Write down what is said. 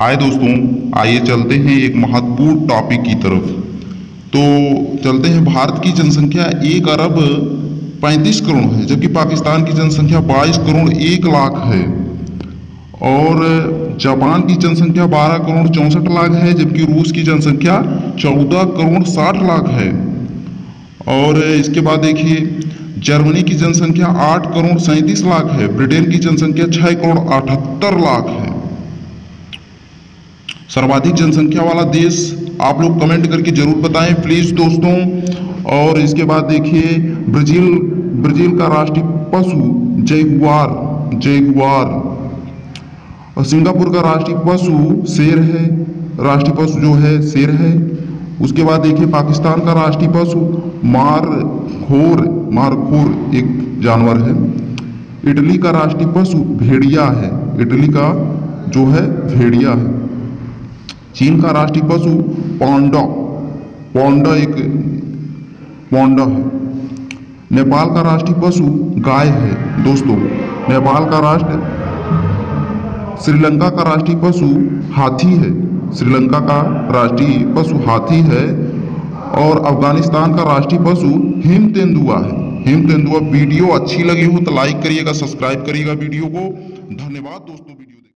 हाय दोस्तों, आइए चलते हैं एक महत्वपूर्ण टॉपिक की तरफ़। तो चलते हैं भारत की जनसंख्या एक अरब पैंतीस करोड़ है, जबकि पाकिस्तान की जनसंख्या बाईस करोड़ एक लाख है। और जापान की जनसंख्या बारह करोड़ चौंसठ लाख है, जबकि रूस की जनसंख्या चौदह करोड़ साठ लाख है। और इसके बाद देखिए, जर्मनी की जनसंख्या आठ करोड़ सैंतीस लाख है, ब्रिटेन की जनसंख्या छह करोड़ अठहत्तर लाख है। सर्वाधिक जनसंख्या वाला देश, आप लोग कमेंट करके ज़रूर बताएँ प्लीज़ दोस्तों। और इसके बाद देखिए, ब्राज़ील ब्राज़ील का राष्ट्रीय पशु, जैगुआर जैगुआर। और सिंगापुर का राष्ट्रीय पशु, शेर है। राष्ट्रीय पशु जो है, शेर है। उसके बाद देखिए, पाकिस्तान का राष्ट्रीय पशु, मार खोर मार खोर एक जानवर है। इटली का राष्ट्रीय पशु भेड़िया है। इटली का जो है, भेड़िया है। चीन का राष्ट्रीय पशु पांडा। पांडा एक पांडा है। नेपाल का राष्ट्रीय पशु गाय है, दोस्तों। नेपाल का राष्ट्र श्रीलंका का राष्ट्रीय पशु हाथी है। श्रीलंका का राष्ट्रीय पशु हाथी है और अफ़गानिस्तान का राष्ट्रीय पशु हिम तेंदुआ है। हिम तेंदुआ वीडियो अच्छी लगी हो तो लाइक करिएगा सब्सक्राइब करिएगा वीडियो को। धन्यवाद दोस्तों